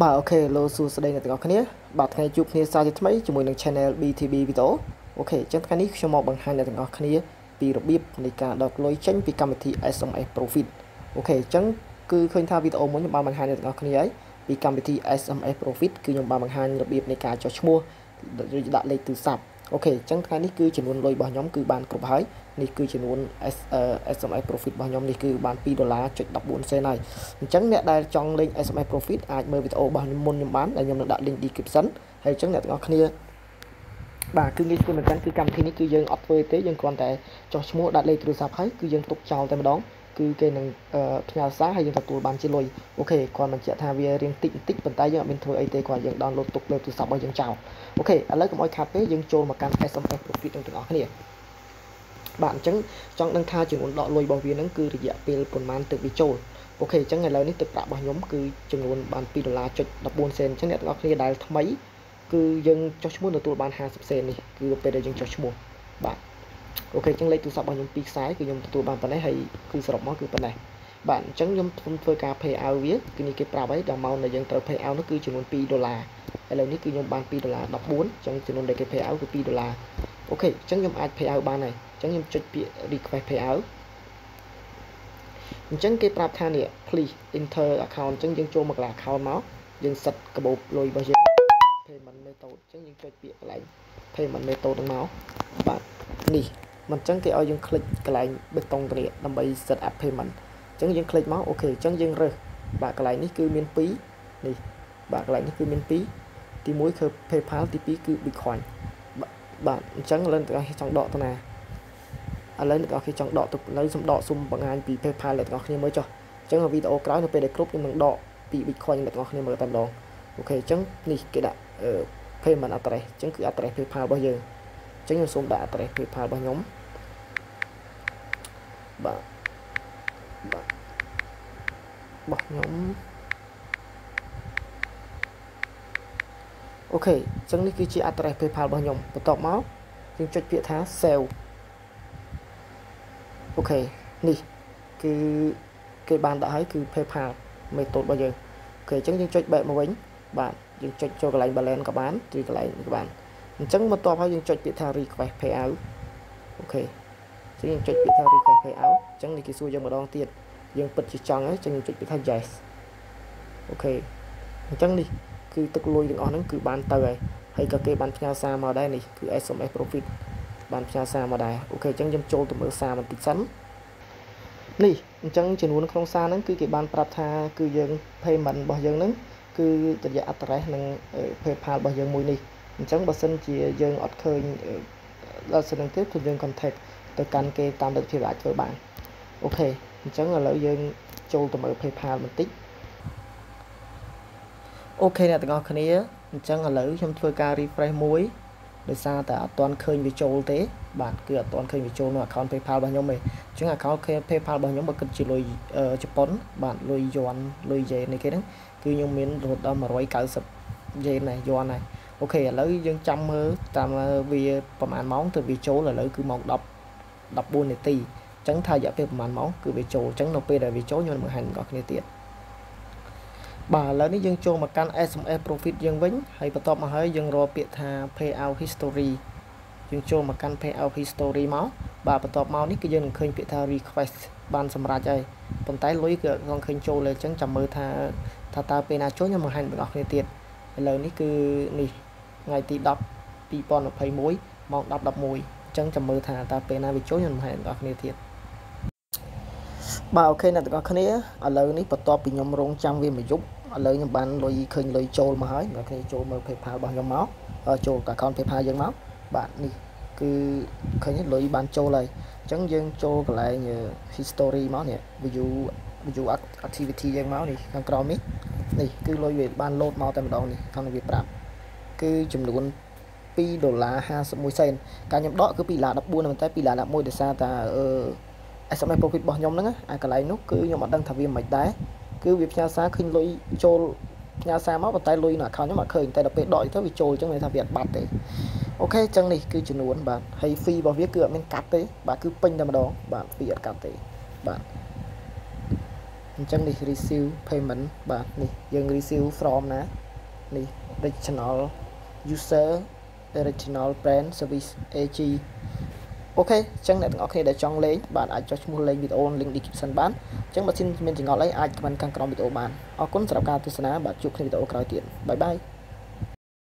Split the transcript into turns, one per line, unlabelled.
បាទ OK លោកសួស្តីអ្នកទាំងអស់គ្នាបាទថ្ងៃជួបគ្នាសារជាថ្មីជាមួយនឹង Channel BTB Video អូខេអញ្ចឹងថ្ងៃនេះខ្ញុំមកបង្ហាញអ្នកទាំងអស់គ្នាពីរបៀបនៃការដកលុយចេញពីកម្មវិធី SMS Profit អូខេអញ្ចឹងគឺឃើញថាវីដេអូមុនខ្ញុំបានបង្ហាញអ្នកទាំងអស់គ្នាហើយពីកម្មវិធី SMS Profit គឺខ្ញុំបានបង្ហាញរបៀបនៃការចុះឈ្មោះឬដាក់លេខទូរស័ព្ទ OK អញ្ចឹងថ្ងៃនេះគឺចំនួនលុយរបស់ខ្ញុំគឺបានគ្រប់ហើយនេះគឺចំនួន SMS Profit របស់ខ្ញុំនេះគឺបាន2ដុល្លារចុច14សេនហើយអញ្ចឹងអ្នកដែលចង់លេង SMS Profit អាចមើលវីដេអូរបស់ខ្ញុំមុនខ្ញុំបានដែលខ្ញុំនឹងដាក់ link description ហើយអញ្ចឹងអ្នកទាំងអស់គ្នាបាទគឺងាយស្រួលមែនទែនគឺកម្មវិធីនេះគឺយើងអត់ធ្វើទេយើងគ្រាន់តែចុះឈ្មោះដាក់លេខទូរស័ព្ទហើយគឺយើងទុកចោលតែម្ដង គឺគេនឹងផ្ញើសារហើយយើងទទួលបានជាលុយអូខេគាត់បញ្ជាក់ថាវារៀងតិចបន្តិចប៉ុន្តែយើងអត់មានធ្វើអីទេគាត់យើង download ទុកលើទូរស័ព្ទរបស់យើងចោលអូខេឥឡូវកុំឲ្យខាតពេលយើងចូលមកកាន់ SMS Profit នឹងទាំងអស់គ្នាបាទអញ្ចឹងចង់ដឹងថាចំនួនដកលុយរបស់វានឹងគឺរយៈពេលប្រហែលទៅវាចូល OK អញ្ចឹងឥឡូវនេះទឹកប្រាក់របស់ខ្ញុំគឺចំនួនបាន2ដុល្លារចុច14សេនអញ្ចឹងអ្នកទាំងអស់គ្នាដែលថ្មីគឺយើងចុះឈ្មោះទទួលបាន50សេននេះគឺពេលដែលយើងចុះឈ្មោះបាទ OK អញ្ចឹងលេខទូរស័ព្ទរបស់ខ្ញុំ2ខ្សែគឺខ្ញុំទទួលបានប៉ុណ្ណេះហើយគឺសរុបមកគឺប៉ុណ្ណេះបាទអញ្ចឹងខ្ញុំធ្វើការ pay out វាគឺនេះគេប្រាប់ហើយដល់ម៉ោងដែលយើងត្រូវ pay out នោះគឺចំនួន2ដុល្លារឥឡូវនេះគឺខ្ញុំបាន2ដុល្លារ14អញ្ចឹងចំនួនដែលគេ pay out គឺ2ដុល្លារអូខេអញ្ចឹងខ្ញុំអាច pay out បានហើយអញ្ចឹងខ្ញុំចុចពាក្យ request pay out អញ្ចឹងគេប្រាប់ថានេះ please enter account អញ្ចឹងយើងចូលមកកន្លែង account មកយើង set កាបូបលុយរបស់យើង payment method អញ្ចឹងយើងចុចពាក្យកន្លែង payment method ហ្នឹងមកបាទ នេះមិនអញ្ចឹងគេឲ្យយើងคลิกកន្លែងបេតុងទៅនេះដើម្បី set up payment អញ្ចឹងយើងคลิกមកអូខេអញ្ចឹងយើងរើសបាទកន្លែងនេះគឺមាន2នេះបាទកន្លែងនេះគឺមាន2ទី1គឺ PayPal ទី2គឺ Bitcoin បាទអញ្ចឹងឥឡូវអ្នកទាំងចង់ដកទៅណាឥឡូវអ្នកទាំងគេចង់ដកទៅនៅសំដកសុំបង្ហាញពី PayPal អ្នកទាំងគ្នាមើលចុះអញ្ចឹងវីដេអូក្រោយនៅពេលដែលគ្រប់ខ្ញុំនឹងដកពី Bitcoin អ្នកទាំងគ្នាមើលតែម្ដងអូខេអញ្ចឹងនេះគេដាក់ payment address អញ្ចឹងគឺ address PayPal របស់យើងអញ្ ចឹងខ្ញុំសូមដាក់ address PayPal របស់ខ្ញុំបាទបាទរបស់ខ្ញុំ OK អញ្ចឹងនេះគឺជា address PayPal របស់ខ្ញុំបន្ទាប់មកយើងចុចពាក្យថា save អូខេនេះគឺគេបានដាក់ឲ្យគឺ PayPal method របស់យើង OK អញ្ចឹងយើងចុច back មកវិញបាទយើងចុចចូលកន្លែង balance ក៏បានឬកន្លែងនេះក៏បាន អញ្ចឹងបន្ទាប់ហើយយើងចុចពាក្យថា request payout OKអញ្ចឹងយើងចុចពាក្យថា request payout អញ្ចឹងនេះគេសួរយើងម្ដងទៀតយើងពិតជាចង់ហើយអញ្ចឹងយើងចុចពាក្យថា yes អូខេអញ្ចឹងនេះគឺទឹកលុយទាំងអស់ហ្នឹងគឺបានទៅហើយហើយក៏គេបានផ្ញើសារមកដែរនេះគឺ SMS profit បានផ្ញើសារមកដែរអូខេអញ្ចឹងខ្ញុំចូលទៅមើលសារបន្តិចសិននេះអញ្ចឹងចំនួនក្នុងសារហ្នឹងគឺគេបានប្រាប់ថាគឺយើង payment របស់យើងហ្នឹងគឺរយៈ address និង PayPal របស់យើងមួយនេះ អញ្ចឹងបើសិនជាយើងអត់ឃើញដល់សិនទៀតគឺយើង contact ទៅកាន់គេតាមលទ្ធភាពអាចធ្វើបានអូខេអញ្ចឹងឥឡូវយើងចូលទៅមើល PayPal បន្តិចអូខេអ្នកទាំងអស់គ្នាអញ្ចឹងឥឡូវខ្ញុំធ្វើការ refresh មួយដោយសារតែអត់ទាន់ឃើញវាចូលទេ បាទគឺអត់ទាន់ឃើញវាចូលនៅ account PayPal របស់ខ្ញុំទេអញ្ចឹង account PayPal របស់ខ្ញុំបើគិតជាលុយជប៉ុន បាទលុយយួនលុយយ៉េននេះគេហ្នឹងគឺខ្ញុំមានរហូតដល់190យេនហើយយួនហើយ អូខេឥឡូវយើងចាំមើលតាមវាប្រហែលម៉ោងទៅវាចូលឥឡូវគឺម៉ោង10 14នាទីអញ្ចឹងថារយៈពេលប្រហែលម៉ោងគឺវាចូលអញ្ចឹងនៅពេលដែលវាចូលខ្ញុំនឹងបង្ហាញបងប្អូនគ្នាទៀតបាទឥឡូវនេះយើងចូលមកកាន់ SMS profit យើងវិញហើយបន្ទាប់មកហើយយើងរកពាក្យថា payout history យើងចូលមកកាន់ payout history មកបាទបន្ទាប់មកនេះគឺយើងនឹងឃើញពាក្យថា request បានសម្រេចហើយប៉ុន្តែលុយគឺអត់ឃើញចូលទេអញ្ចឹងចាំមើលថាថាតើពេលណាចូលខ្ញុំបង្ហាញបងប្អូនគ្នាទៀតឥឡូវនេះគឺនេះ ថ្ងៃទី10 2021ម៉ោង10:11អញ្ចឹងចាំមើលថាតើពេលណាវាចូលខ្ញុំបង្ហាញបងប្អូនគ្នាទៀតបាទអូខេអ្នកទាំងអស់គ្នាឥឡូវនេះបន្ទាប់ពីខ្ញុំរងចាំវាមួយយប់ឥឡូវខ្ញុំបានលុយឃើញលុយចូលមកហើយអ្នកគ្នាចូលមើល PayPal របស់ខ្ញុំមកចូល account PayPal យើងមកបាទនេះគឺឃើញលុយបានចូលហើយអញ្ចឹងយើងចូលកន្លែង history មកនេះ view view activity យើងមកនេះខាងក្រោមនេះនេះគឺលុយវាបាន load មកតែម្ដងនេះខាងនេះវាប្រាប់ គឺចំនួន2ដុល្លារ51សេនការខ្ញុំដកគឺ2ដុល្លារ14តែ2ដុល្លារ11ដោយសារតែអឺ SMS profit របស់ខ្ញុំហ្នឹងអាកន្លែងនោះគឺខ្ញុំអត់ដឹងថាវាមិនដែរគឺវាផ្ញើសារឃើញលុយចូលផ្ញើសារមកប៉ុន្តែលុយនៅ account ខ្ញុំអត់ឃើញតែដល់ពេលដកទៅវាចូលអញ្ចឹងមានថាវាអត់បាត់ទេអូខេអញ្ចឹងនេះគឺចំនួនបាទហើយ fee របស់វាគឺអត់មានកាត់ទេបាទគឺពេញតែម្ដងបាទ fee អត់កាត់ទេបាទអញ្ចឹងនេះ receive payment បាទនេះយើង receive from ណានេះ original user original brand service AG អូខេអញ្ចឹងអ្នកទាំងអស់គ្នាដែលចង់លេងបាទអាចចុះឈ្មោះលេងវីដេអូ link description បានអញ្ចឹងបើសិនមានចង្អុលអីអាច comment ខាងក្រោមវីដេអូបានអរគុណសម្រាប់ការទស្សនាបាទជួបគ្នាវីដេអូក្រោយទៀតបាយបាយ